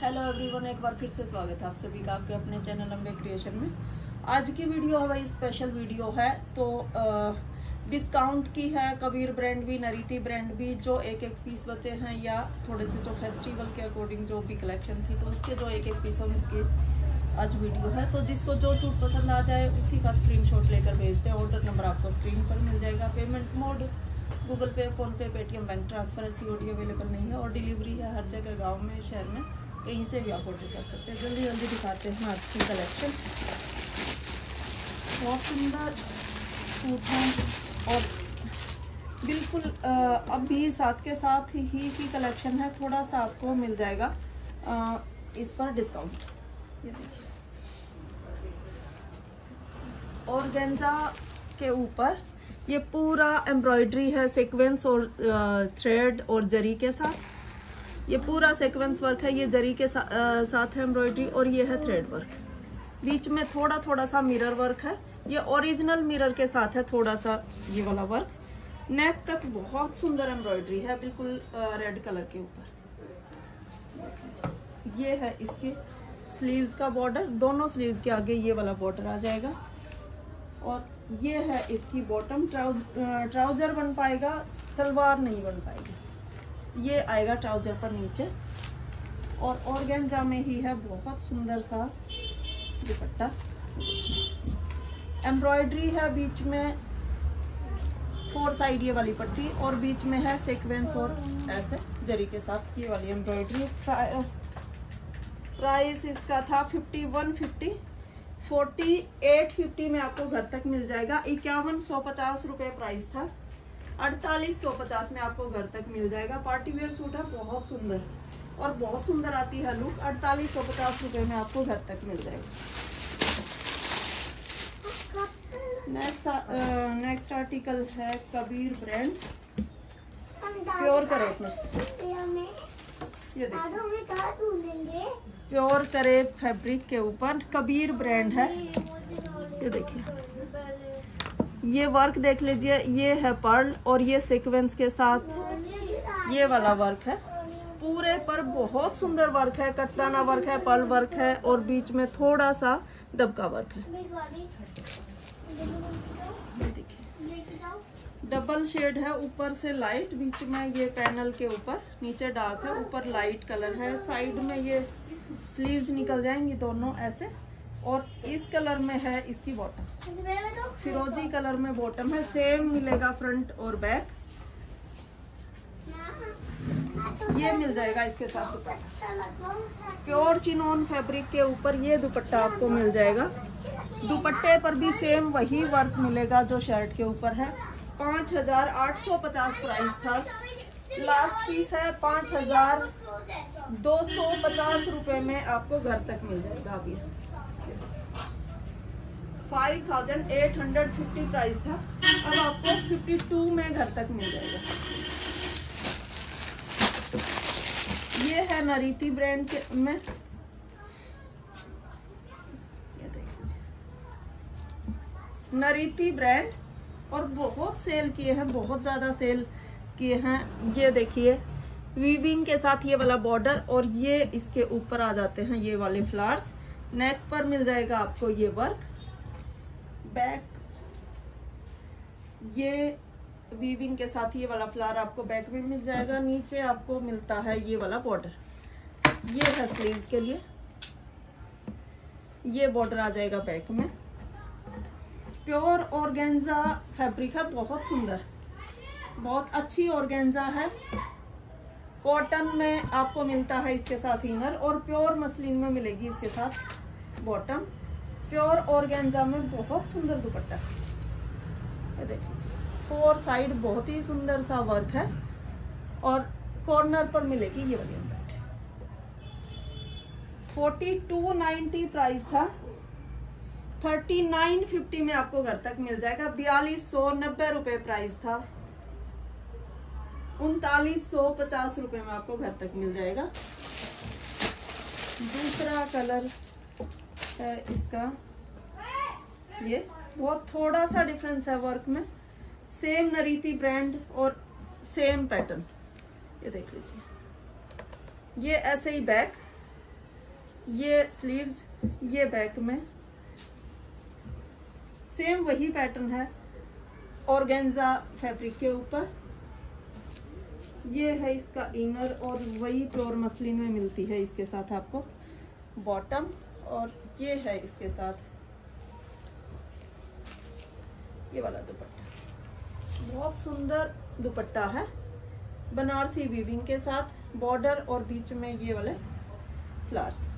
Hello everyone एक बार फिर से स्वागत है आप सभी का आपके अपने चैनल अम्बे क्रिएशन में। आज की वीडियो है भाई स्पेशल वीडियो है तो डिस्काउंट की है, कबीर ब्रांड भी, नरीति ब्रांड भी, जो एक एक पीस बचे हैं, या थोड़े से जो फेस्टिवल के अकॉर्डिंग जो भी कलेक्शन थी तो उसके जो एक एक पीस है, उनके आज वीडियो है। तो जिसको जो सूट पसंद आ जाए, उसी का स्क्रीनशॉट लेकर भेज दें ऑर्डर नंबर आपको स्क्रीन पर मिल जाएगा। Payment mode Google pay PhonePe Paytm bank transfer ऐसी ओडी अवेलेबल नहीं है, और डिलीवरी है हर जगह गाँव में, शहर में। कहीं से भी आप ऑर्डर कर सकते हैं। जल्दी जल्दी दिखाते हैं आज की कलेक्शन बहुत सुंदर सूट हैं और बिल्कुल अभी साथ के साथ ही की कलेक्शन है। थोड़ा सा आपको मिल जाएगा आ, इस पर डिस्काउंट ये और गेंजा के ऊपर ये पूरा एम्ब्रॉयडरी है सीक्वेंस और थ्रेड और जरी के साथ। ये पूरा सीक्वेंस वर्क है ये जरी के सा, आ, साथ है एम्ब्रॉयडरी और ये है थ्रेड वर्क बीच में थोड़ा थोड़ा सा मिरर वर्क है ये ओरिजिनल मिरर के साथ है थोड़ा सा ये वाला वर्क नेक तक बहुत सुंदर एम्ब्रॉयडरी है बिल्कुल रेड कलर के ऊपर. ये है इसके स्लीव्स का बॉर्डर दोनों स्लीव्स के आगे ये वाला बॉर्डर आ जाएगा. और ये है इसकी बॉटम ट्राउज ट्राउज़र बन पाएगा सलवार नहीं बन पाएगी. ये आएगा ट्राउज़र पर नीचे। और ऑर्गेंजा में ही है, बहुत सुंदर सा दुपट्टा। एम्ब्रॉयडरी है बीच में, फोर साइड ये वाली पट्टी, और बीच में है सीक्वेंस और ऐसे जरी के साथ ये वाली एम्ब्रॉयडरी। प्राइस इसका था fifty one fifty forty eight fifty में आपको घर तक मिल जाएगा। इक्यावन सौ पचास रुपये प्राइस था। अड़तालीस सौ पचास में आपको घर तक मिल जाएगा। पार्टी वेयर सूट है, बहुत सुंदर। और बहुत सुंदर आती है लुक अड़तालीस सौ पचास रुपये में आपको घर तक मिल जाएगा। नेक्स्ट नेक्स्ट आर्टिकल है कबीर ब्रांड प्योर करेप में ये प्योर करेप फैब्रिक के ऊपर। कबीर ब्रांड है। ये देखिए। ये वर्क देख लीजिए, ये है पर्ल और ये सीक्वेंस के साथ ये वाला वर्क है। पूरे पर बहुत सुंदर वर्क है, कटदाना वर्क है पर्ल वर्क है और बीच में थोड़ा सा दबका वर्क है। डबल शेड है, ऊपर से लाइट बीच में ये पैनल के ऊपर, नीचे डार्क है, ऊपर लाइट कलर है। साइड में ये स्लीव्स निकल जाएँगी दोनों ऐसे। और इस कलर में है इसकी बॉटम फिरोजी कलर में बॉटम है सेम मिलेगा फ्रंट और बैक ये मिल जाएगा इसके साथ दुपट्टा। प्योर चिनोन फैब्रिक के ऊपर ये दुपट्टा आपको मिल जाएगा। दुपट्टे पर भी सेम वही वर्क मिलेगा जो शर्ट के ऊपर है। पाँच हज़ार आठ सौ पचास प्राइस था। लास्ट पीस है पाँच हज़ार दो सौ पचास रुपये में आपको घर तक मिल जाएगा अभी five thousand eight hundred fifty price था। अब आपको फिफ्टी टू में घर तक मिल जाएगा। ये है नरीति ब्रांड के में। नरीति ब्रांड और बहुत सेल किए हैं, बहुत ज़्यादा सेल किए हैं। ये देखिए वीविंग के साथ ये वाला बॉर्डर और ये इसके ऊपर आ जाते हैं ये वाले फ्लावर्स नेक पर मिल जाएगा आपको ये वर्क बैक ये वीविंग के साथ ये वाला फ्लावर आपको बैक में मिल जाएगा, नीचे आपको मिलता है ये वाला बॉर्डर ये है स्लीव्स के लिए. ये बॉर्डर आ जाएगा बैक में. प्योर ऑर्गेन्जा फैब्रिक है, बहुत सुंदर. बहुत अच्छी ऑर्गेन्जा है. कॉटन में आपको मिलता है इसके साथ इनर और प्योर मसलिन में मिलेगी इसके साथ बॉटम प्योर ऑर्गेंजा में बहुत सुंदर दुपट्टा। ये देख लीजिए फोर साइड बहुत ही सुंदर सा वर्क है और कॉर्नर पर मिलेगी ये वाली एम्ब्रॉयडरी फोर्टी टू प्राइस था। थर्टी नाइन फिफ्टी में आपको घर तक मिल जाएगा। बयालीस सौ नब्बे रुपये प्राइस था। उनतालीस सौ पचास रुपये में आपको घर तक मिल जाएगा। दूसरा कलर इसका। ये बहुत थोड़ा सा डिफरेंस है वर्क में। सेम नरीति ब्रांड और सेम पैटर्न ये देख लीजिए। ये ऐसे ही बैक ये स्लीव्स ये बैक में। सेम वही पैटर्न है ऑर्गेन्जा फैब्रिक के ऊपर। ये है इसका इनर और वही प्योर मसलिन में मिलती है इसके साथ आपको। बॉटम और ये है इसके साथ। ये वाला दुपट्टा। बहुत सुंदर दुपट्टा है। बनारसी वीविंग के साथ बॉर्डर और बीच में ये वाले flowers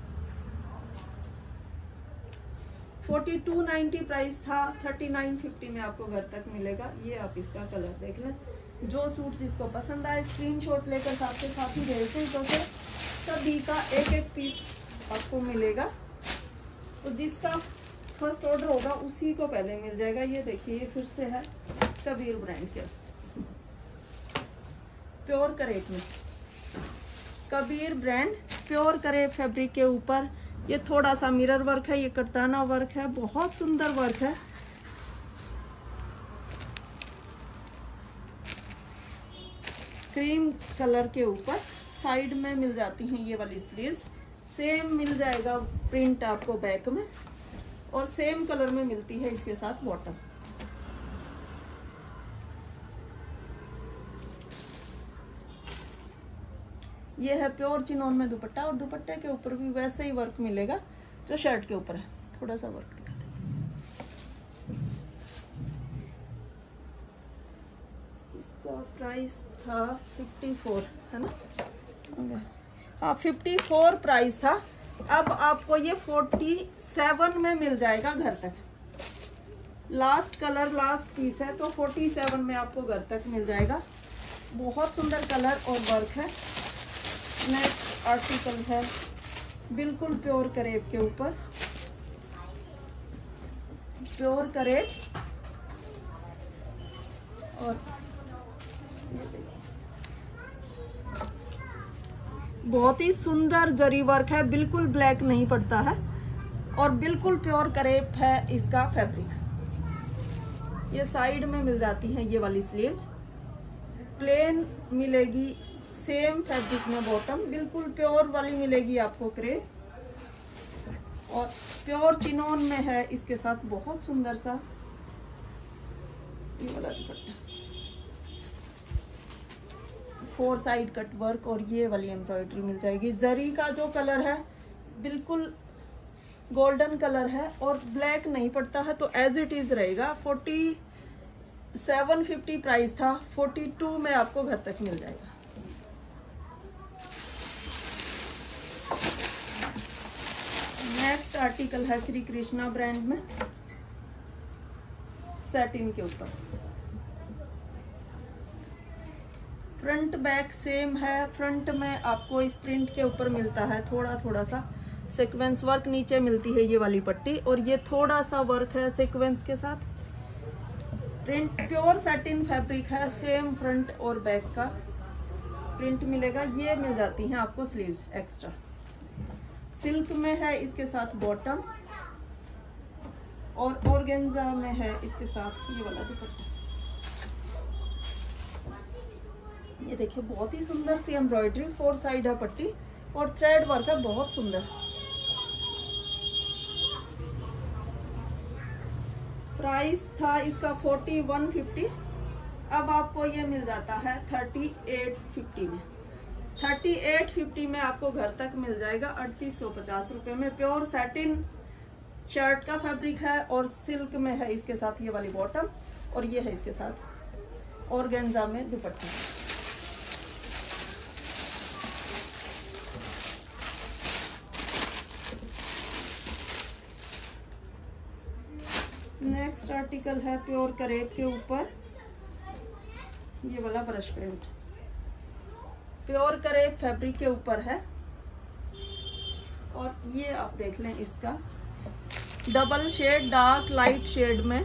forty two ninety price था थर्टी नाइन फिफ्टी में आपको घर तक मिलेगा। ये आप इसका कलर देख लें। जो सूट जिसको पसंद आए स्क्रीनशॉट लेकर साथ के साथ ही भेजते तो फिर सभी का एक एक पीस आपको मिलेगा। तो जिसका फ़र्स्ट ऑर्डर होगा, उसी को पहले मिल जाएगा। ये देखिए, ये फिर से है कबीर ब्रांड के। प्योर करेप में। Kabir brand pure crepe fabric के ऊपर। ये थोड़ा सा मिरर वर्क है, ये कटाना वर्क है, बहुत सुंदर वर्क है। क्रीम कलर के ऊपर साइड में मिल जाती हैं ये वाली स्लीव्स सेम मिल जाएगा प्रिंट आपको बैक में और सेम कलर में मिलती है इसके साथ बॉटम ये है प्योर चिनोन में दुपट्टा और दुपट्टे के ऊपर भी वैसे ही वर्क मिलेगा जो शर्ट के ऊपर है। थोड़ा सा वर्क दिखा इसका प्राइस था फिफ्टी फोर है ना? फिफ्टी फोर प्राइस था। अब आपको ये फोर्टी सेवन में मिल जाएगा घर तक। लास्ट कलर लास्ट पीस है तो फोर्टी सेवन में आपको घर तक मिल जाएगा। बहुत सुंदर कलर और वर्क है। नेक्स्ट आर्टिकल है, बिल्कुल प्योर करेब के ऊपर। प्योर करेब और बहुत ही सुंदर जरी वर्क है, बिल्कुल ब्लैक नहीं पड़ता है और बिल्कुल प्योर करेप है इसका फैब्रिक ये साइड में मिल जाती है ये वाली स्लीव्स प्लेन मिलेगी सेम फैब्रिक में बॉटम बिल्कुल प्योर वाली मिलेगी आपको क्रेप और प्योर चिनोन में है इसके साथ बहुत सुंदर सा। ये वाला दुपट्टा। फोर साइड कट वर्क और ये वाली एम्ब्रॉयडरी मिल जाएगी। जरी का जो कलर है, बिल्कुल गोल्डन कलर है और ब्लैक नहीं पड़ता है तो एज इट इज़ रहेगा। फोर्टी सेवन फिफ्टी प्राइस था, फोर्टी टू में आपको घर तक मिल जाएगा। नेक्स्ट आर्टिकल है श्री कृष्णा ब्रांड में सेटिन के ऊपर। फ्रंट बैक सेम है, फ्रंट में आपको इस प्रिंट के ऊपर मिलता है थोड़ा थोड़ा सा सीक्वेंस वर्क नीचे मिलती है ये वाली पट्टी और ये थोड़ा सा वर्क है सीक्वेंस के साथ। प्रिंट प्योर सेटिन फैब्रिक है सेम फ्रंट और बैक का प्रिंट मिलेगा, ये मिल जाती हैं आपको स्लीव्स एक्स्ट्रा सिल्क में है इसके साथ बॉटम और ऑर्गेन्जा में है इसके साथ ये वाला दुपट्टा। ये देखिए, बहुत ही सुंदर सी एम्ब्रॉयडरी फोर साइड है पट्टी, और थ्रेड वर्क है, बहुत सुंदर। प्राइस था इसका फोर्टी वन फिफ्टी अब आपको ये मिल जाता है थर्टी एट फिफ्टी में। थर्टी एट फिफ्टी में आपको घर तक मिल जाएगा अड़तीस सौ पचास रुपये में। प्योर सैटिन शर्ट का फैब्रिक है और सिल्क में है इसके साथ ये वाली बॉटम और ये है इसके साथ और गेंजा में दुपट्टा। नेक्स्ट आर्टिकल है प्योर करेब के ऊपर। ये वाला brush print pure crepe fabric के ऊपर है। और ये आप देख लें इसका। Double shade dark light shade में।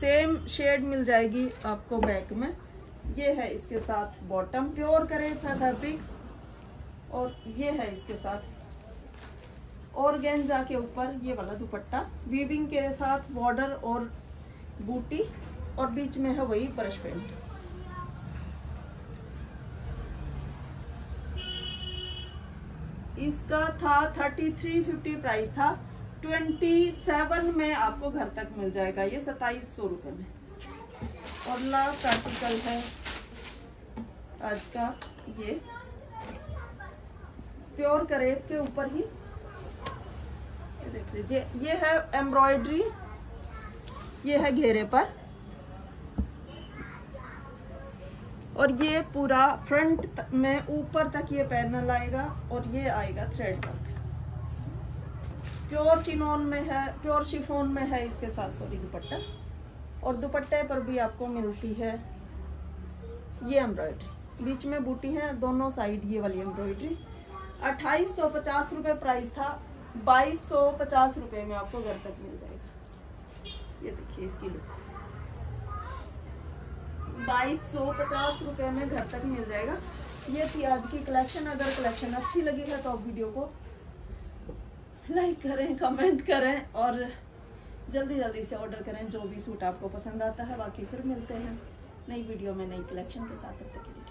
सेम शेड मिल जाएगी आपको बैक में। ये है इसके साथ बॉटम प्योर करेब था फैब्रिक और ये है इसके साथ और गेंजा के ऊपर, ये वाला दुपट्टा। वीविंग के साथ बॉर्डर और बूटी और बीच में है वही ब्रश पेंट इसका था थर्टी थ्री फिफ्टी प्राइस था। ट्वेंटी सेवन में आपको घर तक मिल जाएगा। ये सताईस सौ रुपये में। और लास्ट आर्टिकल है आज का ये। प्योर करेब के ऊपर ही देख लीजिए, ये है एम्ब्रॉयडरी, ये है घेरे पर। और ये पूरा फ्रंट में ऊपर तक ये पैनल आएगा और ये आएगा थ्रेड वर्क प्योर चिनोन में है, प्योर शिफोन में है इसके साथ सॉरी दुपट्टा। और दुपट्टे पर भी आपको मिलती है ये एम्ब्रॉयडरी। बीच में बूटी है, दोनों साइड ये वाली एम्ब्रॉयडरी। अट्ठाईस सौ पचास रुपये प्राइस था बाईस सौ पचास रुपये में आपको घर तक मिल जाएगा। ये देखिए इसकी लुक बाईस सौ पचास रुपये में घर तक मिल जाएगा। ये थी आज की कलेक्शन अगर कलेक्शन अच्छी लगी है तो आप वीडियो को लाइक करें कमेंट करें और जल्दी जल्दी से ऑर्डर करें, जो भी सूट आपको पसंद आता है। बाकी फिर मिलते हैं नई वीडियो में नई कलेक्शन के साथ। तब तक के लिए